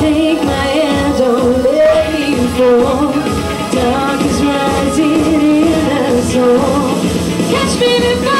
Take my hand, don't let me fall Dark is rising in soul Catch me before